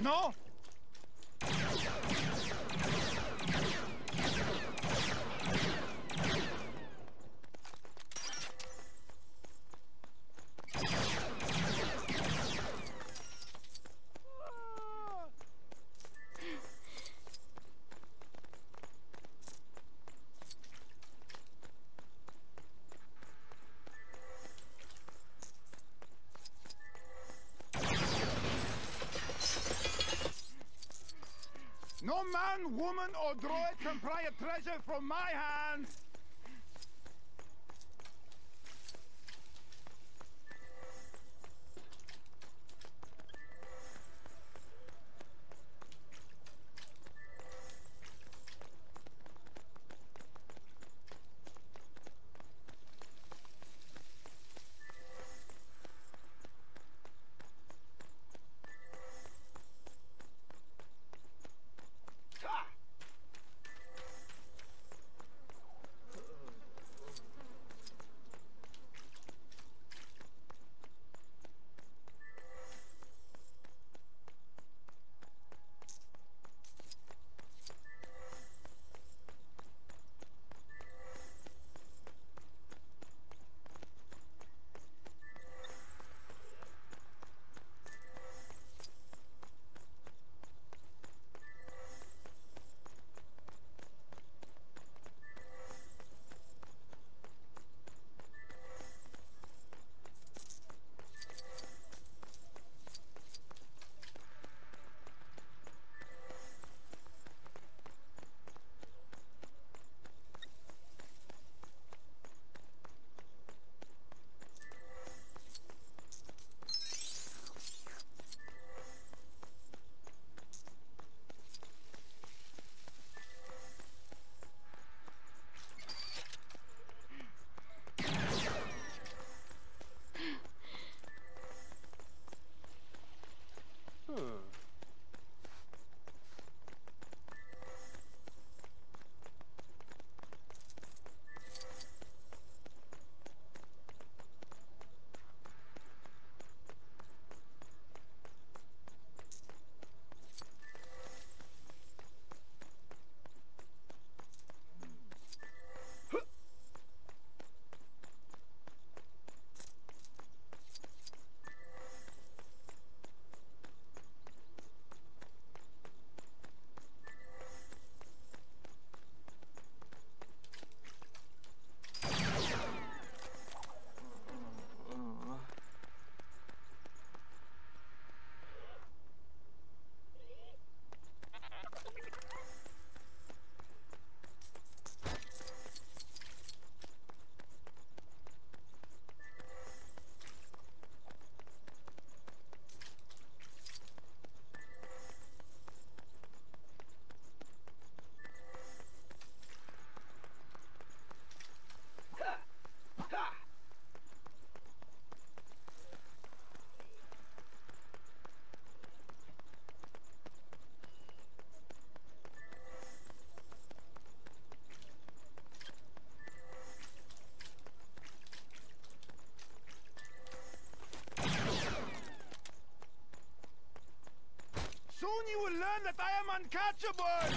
¡No! No man, woman, or droid can pry a treasure from my hands! Soon you will learn that I am uncatchable!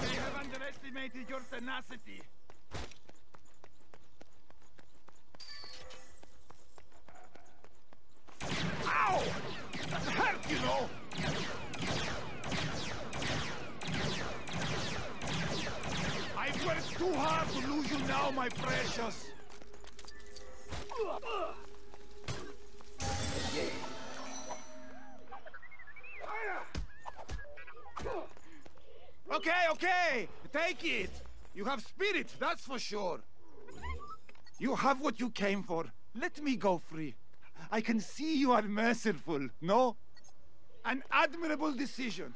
They have underestimated your tenacity. Ow! That hurt, you know! I've worked too hard to lose you now, my precious! Okay, okay! Take it! You have spirit, that's for sure! You have what you came for. Let me go free. I can see you are merciful, no? An admirable decision.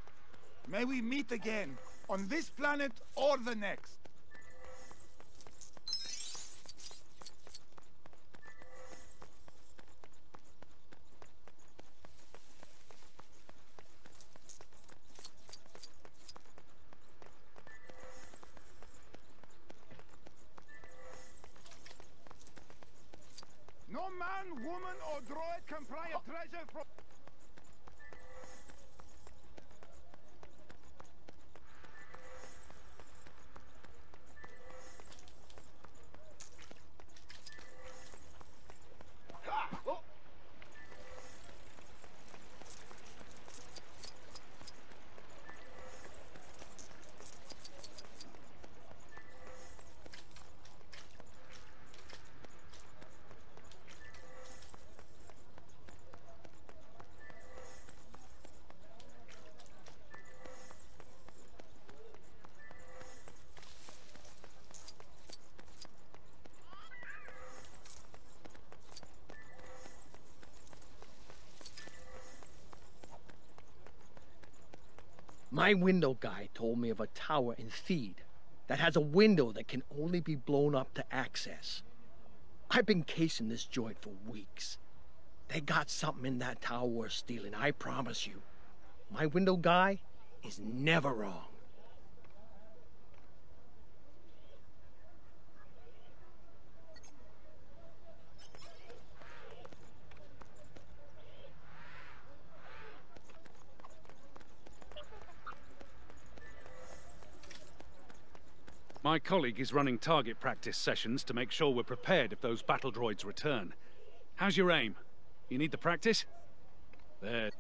May we meet again, on this planet or the next. No man, woman, or droid can pry a treasure from... My window guy told me of a tower in Theed that has a window that can only be blown up to access. I've been casing this joint for weeks. They got something in that tower worth stealing, I promise you. My window guy is never wrong. My colleague is running target practice sessions to make sure we're prepared if those battle droids return. How's your aim? You need the practice? There.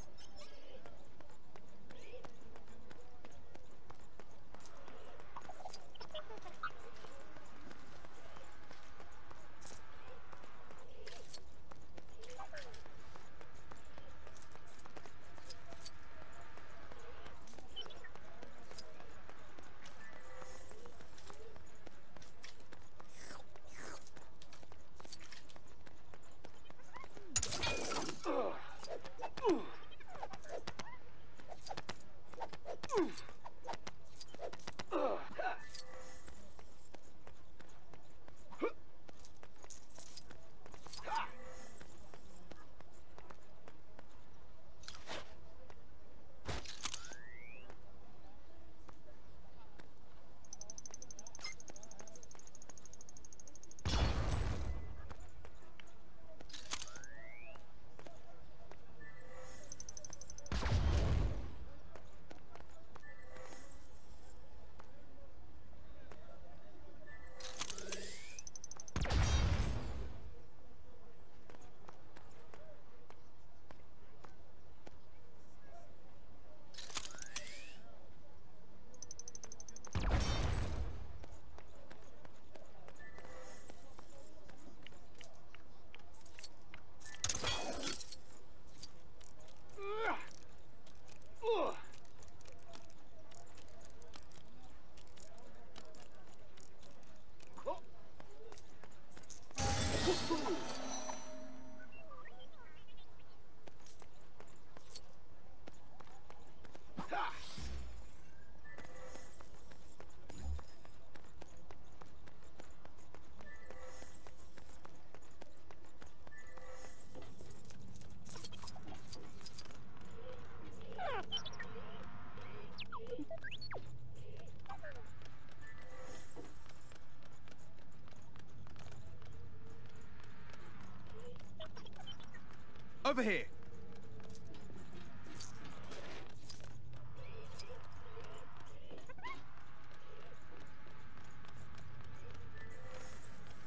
Over here.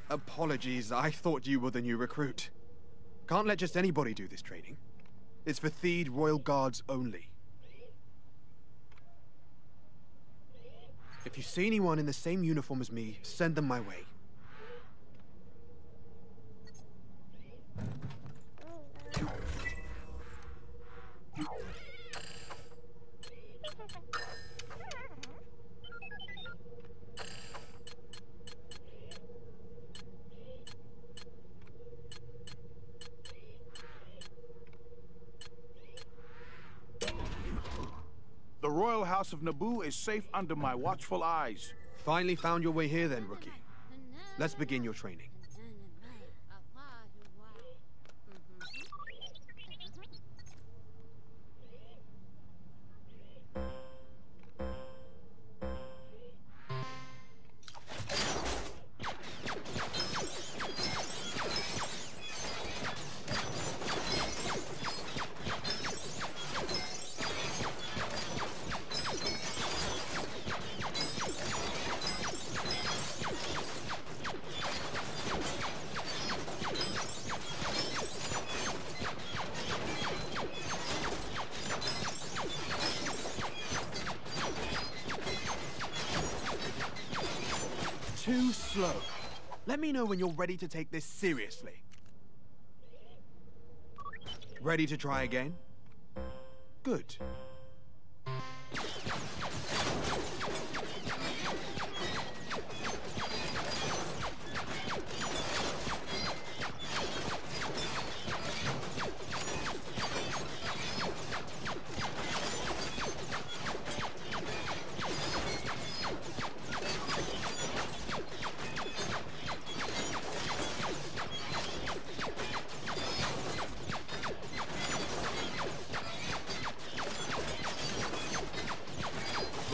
Apologies, I thought you were the new recruit. Can't let just anybody do this training. It's for Theed Royal Guards only. If you see anyone in the same uniform as me, send them my way. The royal house of Naboo is safe under my watchful eyes. Finally found your way here then, rookie. Let's begin your training. Slow. Let me know when you're ready to take this seriously. Ready to try again? Good.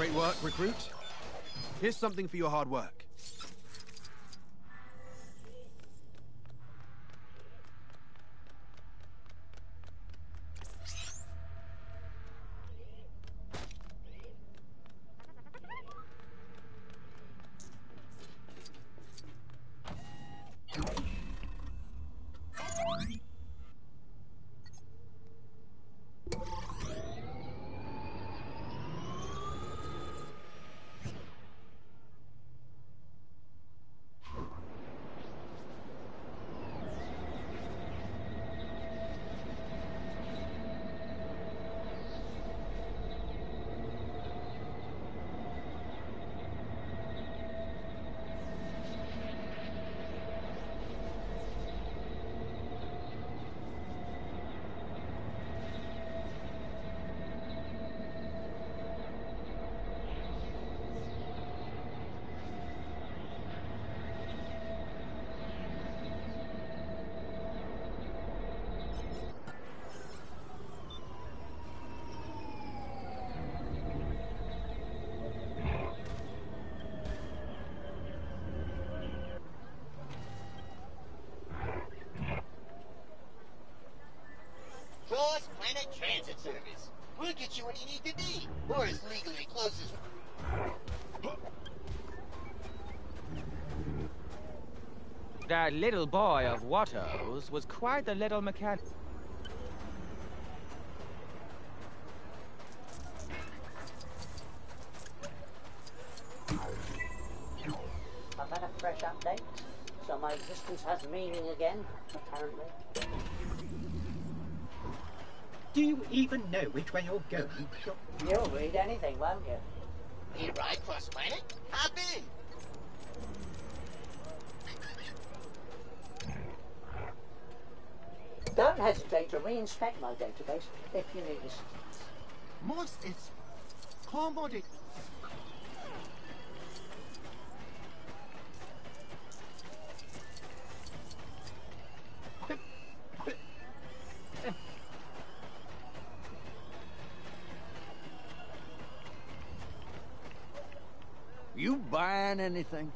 Great work, recruit. Here's something for your hard work. Service. We'll get you where you need to be, or as legally close as. That little boy of Watto's was quite the little mechanic. I've had a fresh update, so my existence has meaning again, apparently. Do you even know which way you're going? You'll read anything, won't you? You ride Cross Planet? Hop in. Don't hesitate to reinspect my database if you need assistance. Most it's comedy. You buying anything?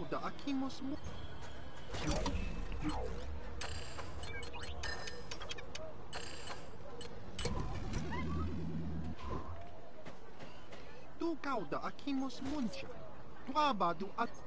Cauda aqui Tu cauda aqui muncha. Tu looking at?